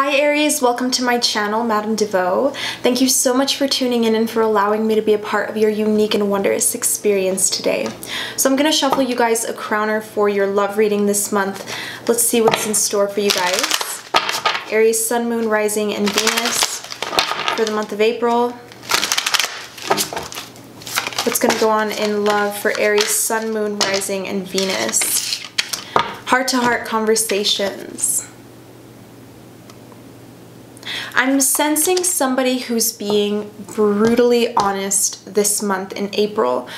Hi Aries, welcome to my channel, Madame DeVaux. Thank you so much for tuning in and for allowing me to be a part of your unique and wondrous experience today. So I'm going to shuffle you guys a crowner for your love reading this month. Let's see what's in store for you guys. Aries, Sun, Moon, Rising, and Venus for the month of April. What's going to go on in love for Aries, Sun, Moon, Rising, and Venus. Heart-to-heart -heart conversations. I'm sensing somebody who's being brutally honest this month in April.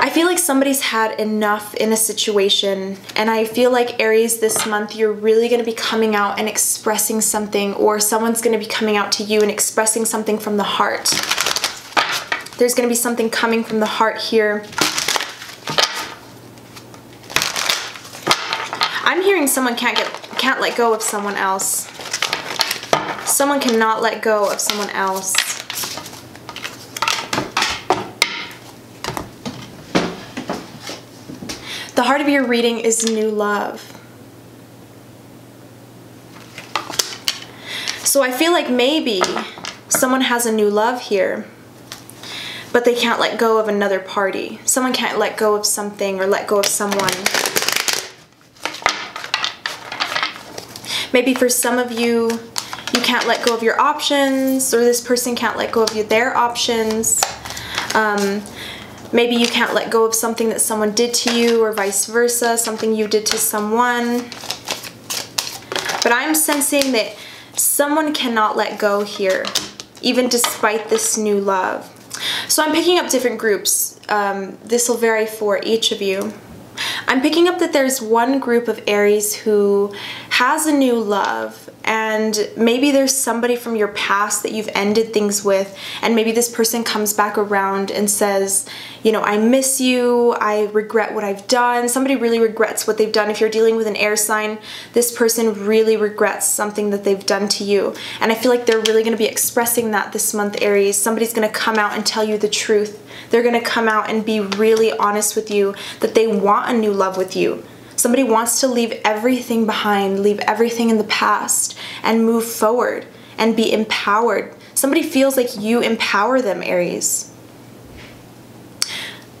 I feel like somebody's had enough in a situation, and I feel like Aries this month you're really going to be coming out and expressing something, or someone's going to be coming out to you and expressing something from the heart. There's going to be something coming from the heart here. I'm hearing someone can't get can't let go of someone else. Someone cannot let go of someone else. The heart of your reading is new love. So I feel like maybe someone has a new love here, but they can't let go of another party. Someone can't let go of something or let go of someone. Maybe for some of you, you can't let go of your options or this person can't let go of you, their options. Um, maybe you can't let go of something that someone did to you or vice versa, something you did to someone. But I'm sensing that someone cannot let go here, even despite this new love. So I'm picking up different groups. Um, this will vary for each of you. I'm picking up that there's one group of Aries who has a new love and maybe there's somebody from your past that you've ended things with and maybe this person comes back around and says you know I miss you. I regret what I've done. Somebody really regrets what they've done. If you're dealing with an air sign this person really regrets something that they've done to you. And I feel like they're really going to be expressing that this month Aries. Somebody's going to come out and tell you the truth. They're going to come out and be really honest with you that they want a new love with you Somebody wants to leave everything behind, leave everything in the past, and move forward and be empowered. Somebody feels like you empower them, Aries.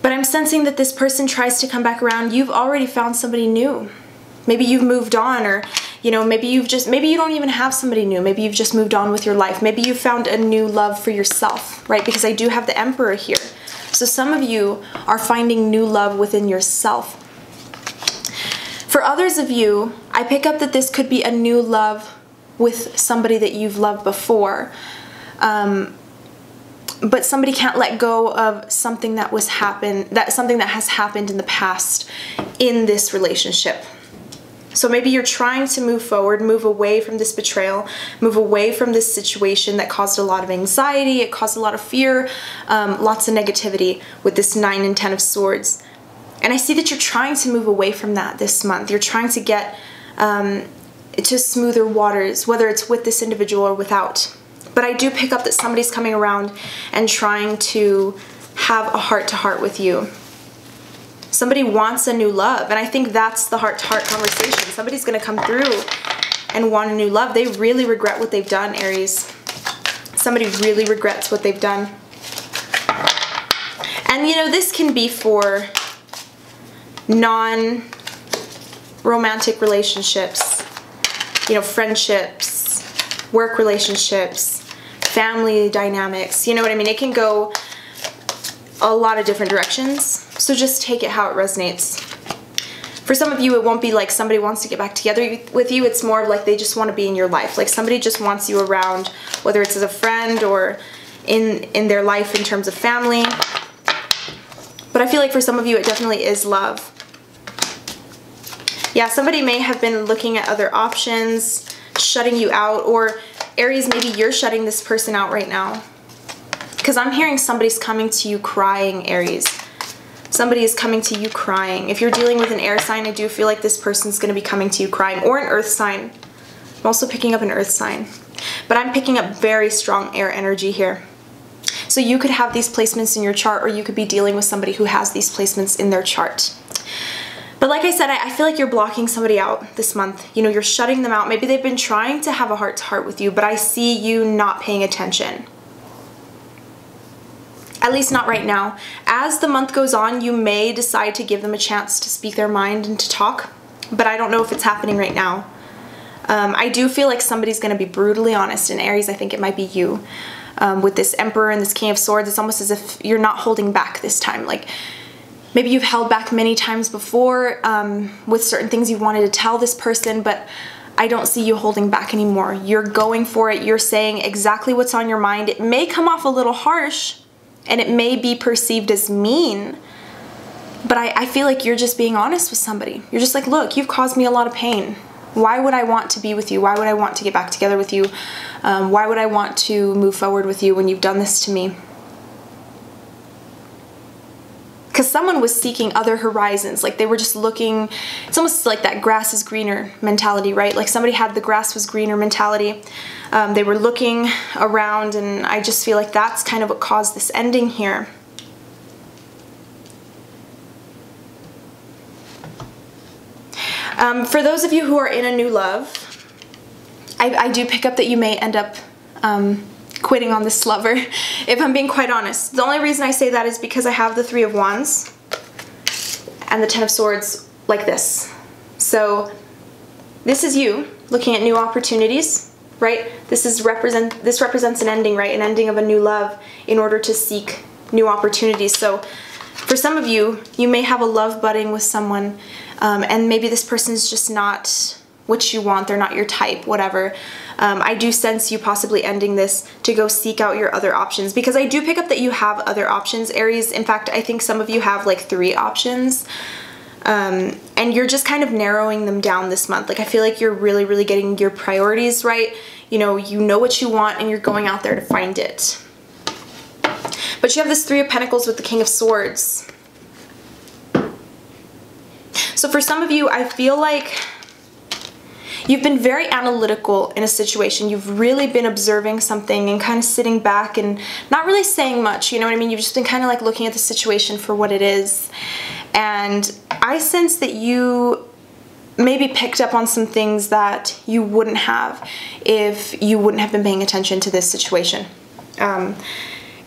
But I'm sensing that this person tries to come back around. You've already found somebody new. Maybe you've moved on or you know, maybe you've just maybe you don't even have somebody new. Maybe you've just moved on with your life. Maybe you found a new love for yourself, right? Because I do have the emperor here. So some of you are finding new love within yourself. For others of you, I pick up that this could be a new love with somebody that you've loved before. Um, but somebody can't let go of something that was happened that something that has happened in the past in this relationship. So maybe you're trying to move forward, move away from this betrayal, move away from this situation that caused a lot of anxiety, it caused a lot of fear, um, lots of negativity with this 9 and 10 of swords. And I see that you're trying to move away from that this month. You're trying to get um, to smoother waters, whether it's with this individual or without. But I do pick up that somebody's coming around and trying to have a heart to heart with you. Somebody wants a new love, and I think that's the heart to heart conversation. Somebody's going to come through and want a new love. They really regret what they've done, Aries. Somebody really regrets what they've done. And you know, this can be for non-romantic relationships, you know, friendships, work relationships, family dynamics, you know what I mean? It can go a lot of different directions, so just take it how it resonates. For some of you, it won't be like somebody wants to get back together with you. It's more of like they just want to be in your life. Like somebody just wants you around, whether it's as a friend or in, in their life in terms of family. But I feel like for some of you, it definitely is love yeah, somebody may have been looking at other options, shutting you out, or Aries, maybe you're shutting this person out right now. Because I'm hearing somebody's coming to you crying, Aries. Somebody is coming to you crying. If you're dealing with an air sign, I do feel like this person's going to be coming to you crying, or an earth sign. I'm also picking up an earth sign. But I'm picking up very strong air energy here. So you could have these placements in your chart, or you could be dealing with somebody who has these placements in their chart. But like I said, I, I feel like you're blocking somebody out this month. You know, you're shutting them out. Maybe they've been trying to have a heart to heart with you, but I see you not paying attention. At least not right now. As the month goes on, you may decide to give them a chance to speak their mind and to talk, but I don't know if it's happening right now. Um, I do feel like somebody's going to be brutally honest. In Aries, I think it might be you. Um, with this Emperor and this King of Swords, it's almost as if you're not holding back this time. Like maybe you've held back many times before um, with certain things you wanted to tell this person, but I don't see you holding back anymore. You're going for it. You're saying exactly what's on your mind. It may come off a little harsh and it may be perceived as mean, but I, I feel like you're just being honest with somebody. You're just like, look, you've caused me a lot of pain. Why would I want to be with you? Why would I want to get back together with you? Um, why would I want to move forward with you when you've done this to me? Because someone was seeking other horizons. Like they were just looking, it's almost like that grass is greener mentality, right? Like somebody had the grass was greener mentality. Um, they were looking around, and I just feel like that's kind of what caused this ending here. Um, for those of you who are in a new love, I, I do pick up that you may end up um, quitting on this lover, if I'm being quite honest. The only reason I say that is because I have the Three of Wands and the Ten of Swords like this. So this is you looking at new opportunities, right? This is represent this represents an ending, right? An ending of a new love in order to seek new opportunities. So for some of you, you may have a love budding with someone um, and maybe this person is just not what you want, they're not your type, whatever. Um, I do sense you possibly ending this to go seek out your other options because I do pick up that you have other options, Aries. In fact, I think some of you have like three options. Um, and you're just kind of narrowing them down this month. Like I feel like you're really, really getting your priorities right. You know, you know what you want and you're going out there to find it. But you have this Three of Pentacles with the King of Swords. So for some of you, I feel like you've been very analytical in a situation. You've really been observing something and kind of sitting back and not really saying much, you know what I mean? You've just been kind of like looking at the situation for what it is. And I sense that you maybe picked up on some things that you wouldn't have if you wouldn't have been paying attention to this situation. Um,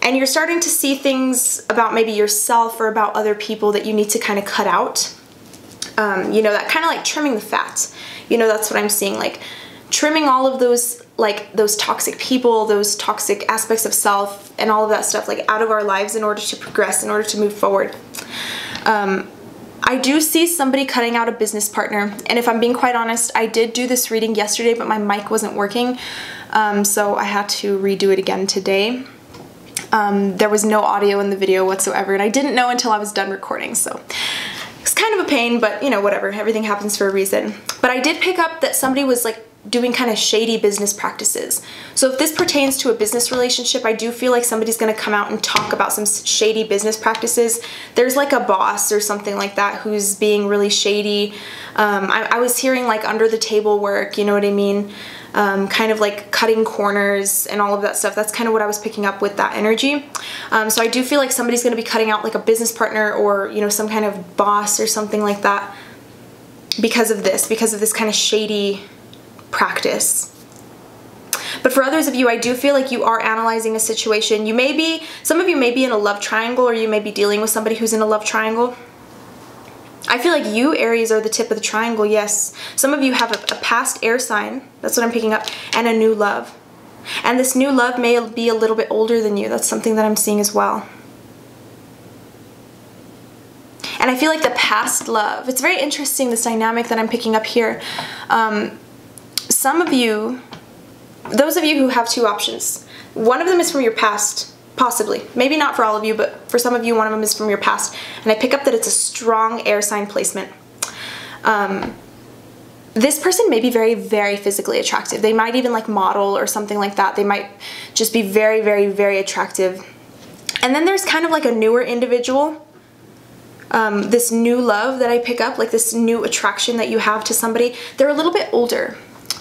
and you're starting to see things about maybe yourself or about other people that you need to kind of cut out um, you know, that kind of like trimming the fat. You know, that's what I'm seeing, like trimming all of those like those toxic people, those toxic aspects of self and all of that stuff like out of our lives in order to progress, in order to move forward. Um, I do see somebody cutting out a business partner. And if I'm being quite honest, I did do this reading yesterday, but my mic wasn't working. Um, so I had to redo it again today. Um, there was no audio in the video whatsoever, and I didn't know until I was done recording, so kind of a pain, but you know, whatever. Everything happens for a reason. But I did pick up that somebody was like doing kind of shady business practices. So if this pertains to a business relationship, I do feel like somebody's going to come out and talk about some shady business practices. There's like a boss or something like that who's being really shady. Um, I, I was hearing like under the table work, you know what I mean? Um, kind of like cutting corners and all of that stuff. That's kind of what I was picking up with that energy. Um, so I do feel like somebody's going to be cutting out like a business partner or, you know, some kind of boss or something like that because of this, because of this kind of shady practice. But for others of you, I do feel like you are analyzing a situation. You may be, some of you may be in a love triangle or you may be dealing with somebody who's in a love triangle. I feel like you, Aries, are the tip of the triangle, yes. Some of you have a, a past air sign, that's what I'm picking up, and a new love. And this new love may be a little bit older than you. That's something that I'm seeing as well. And I feel like the past love, it's very interesting, this dynamic that I'm picking up here. Um, some of you, those of you who have two options, one of them is from your past Possibly. Maybe not for all of you, but for some of you, one of them is from your past. And I pick up that it's a strong air sign placement. Um, this person may be very, very physically attractive. They might even like model or something like that. They might just be very, very, very attractive. And then there's kind of like a newer individual, um, this new love that I pick up, like this new attraction that you have to somebody. They're a little bit older,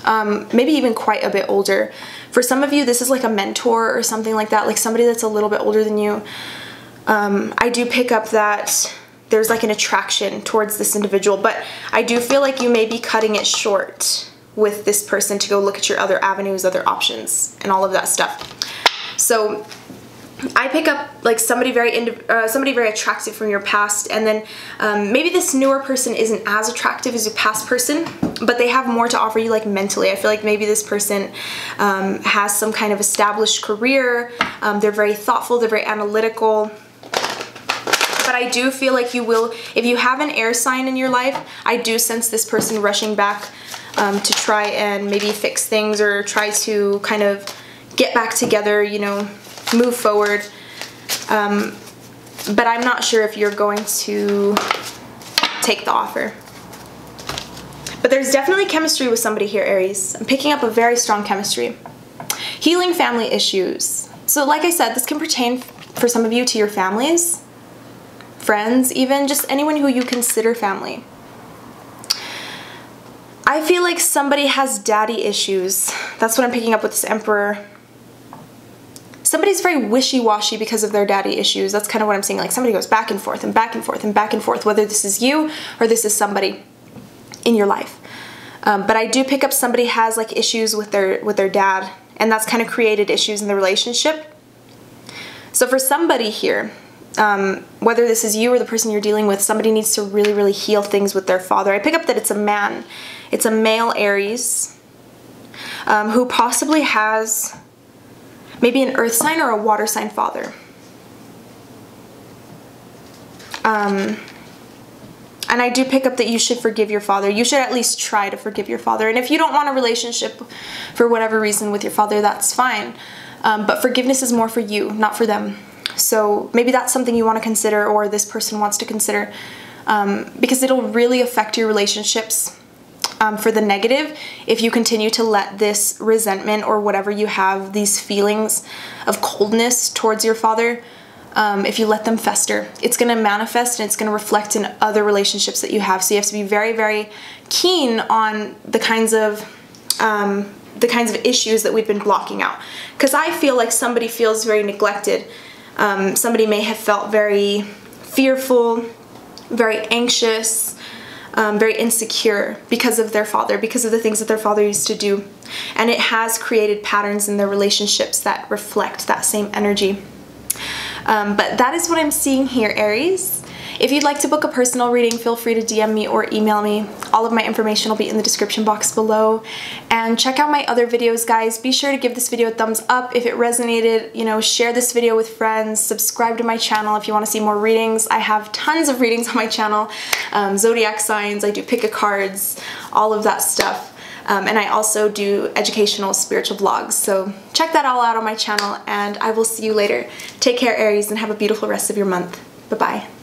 um, maybe even quite a bit older. For some of you, this is like a mentor or something like that, like somebody that's a little bit older than you. Um, I do pick up that there's like an attraction towards this individual, but I do feel like you may be cutting it short with this person to go look at your other avenues, other options, and all of that stuff. So I pick up like somebody very uh, somebody very attractive from your past, and then um, maybe this newer person isn't as attractive as your past person, but they have more to offer you like mentally. I feel like maybe this person um, has some kind of established career. Um, they're very thoughtful. They're very analytical. But I do feel like you will, if you have an air sign in your life, I do sense this person rushing back um, to try and maybe fix things or try to kind of get back together, you know, move forward. Um, but I'm not sure if you're going to take the offer. But there's definitely chemistry with somebody here, Aries. I'm picking up a very strong chemistry. Healing family issues. So like I said, this can pertain for some of you to your families, friends, even just anyone who you consider family. I feel like somebody has daddy issues. That's what I'm picking up with this Emperor somebody's very wishy-washy because of their daddy issues. That's kind of what I'm saying. Like somebody goes back and forth and back and forth and back and forth, whether this is you or this is somebody in your life. Um, but I do pick up somebody has like issues with their with their dad, and that's kind of created issues in the relationship. So for somebody here, um, whether this is you or the person you're dealing with, somebody needs to really, really heal things with their father. I pick up that it's a man. It's a male Aries um, who possibly has maybe an earth sign or a water sign father. Um, and I do pick up that you should forgive your father. You should at least try to forgive your father. And if you don't want a relationship for whatever reason with your father, that's fine. Um, but forgiveness is more for you, not for them. So maybe that's something you want to consider or this person wants to consider um, because it'll really affect your relationships um, for the negative if you continue to let this resentment or whatever you have, these feelings of coldness towards your father, um, if you let them fester, it's going to manifest and it's going to reflect in other relationships that you have. So you have to be very, very keen on the kinds of um, the kinds of issues that we've been blocking out. Because I feel like somebody feels very neglected. Um, somebody may have felt very fearful, very anxious, um, very insecure because of their father, because of the things that their father used to do. And it has created patterns in their relationships that reflect that same energy. Um, but that is what I'm seeing here, Aries. If you'd like to book a personal reading, feel free to DM me or email me. All of my information will be in the description box below. And check out my other videos, guys. Be sure to give this video a thumbs up if it resonated. You know, share this video with friends. Subscribe to my channel if you want to see more readings. I have tons of readings on my channel. Um, zodiac signs, I do pick a cards, all of that stuff. Um, and I also do educational spiritual vlogs. So check that all out on my channel and I will see you later. Take care Aries and have a beautiful rest of your month. Bye-bye.